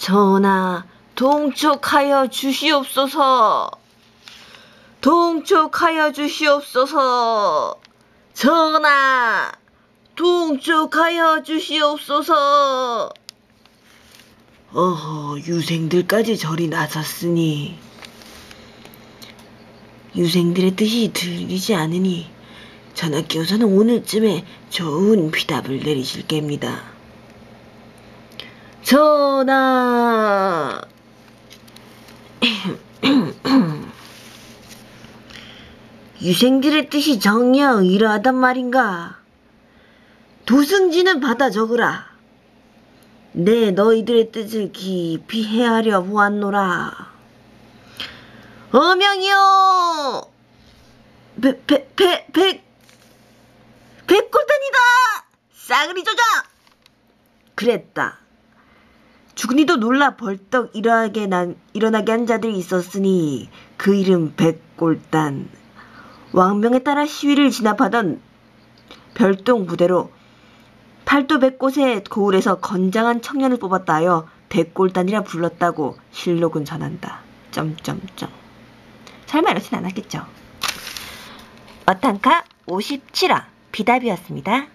전하, 동촉하여 주시옵소서. 동촉하여 주시옵소서. 전하, 동촉하여 주시옵소서. 어허, 유생들까지 절이 나섰으니 유생들의 뜻이 들리지 않으니 전하께서는 오늘쯤에 좋은 비답을 내리실 겁니다. 전하! 유생들의 뜻이 정녕 이러하단 말인가? 도승지는 받아 적으라. 내 너희들의 뜻을 깊이 헤아려 보았노라. 어명이요! 백, 백, 백, 백, 백골단이다! 싸그리 조져! 그랬다. 주근이도 놀라 벌떡 일어나게, 난, 일어나게 한 자들이 있었으니 그 이름 백골단. 왕명에 따라 시위를 진압하던 별동 부대로 팔도 백곳의 고을에서 건장한 청년을 뽑았다 하여 백골단이라 불렀다고 실록은 전한다. 점점점. 설마 이렇진 않았겠죠. 어탄카 57화 비답이었습니다.